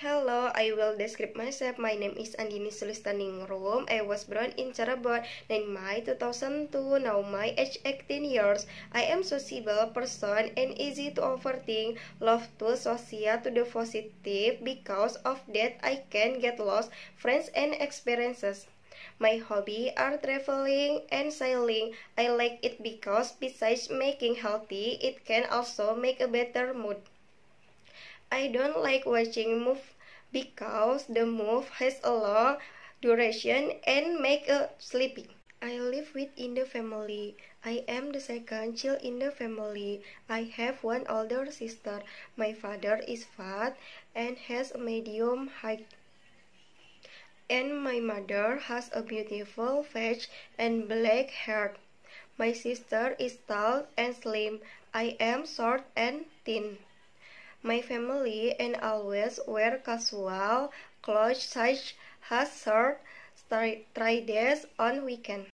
Hello, I will describe myself. My name is Andini Room. I was born in Cirebon in May 2002. Now my age 18 years. I am sociable person and easy to overthink. Love to social to the positive. Because of that, I can get lost friends and experiences. My hobby are traveling and sailing. I like it because besides making healthy, it can also make a better mood. I don't like watching move because the move has a long duration and make a sleepy. I live within the family. I am the second child in the family. I have one older sister. My father is fat and has a medium height. And my mother has a beautiful face and black hair. My sister is tall and slim. I am short and thin. My family and always wear casual clothes such as shirt, tie on weekend.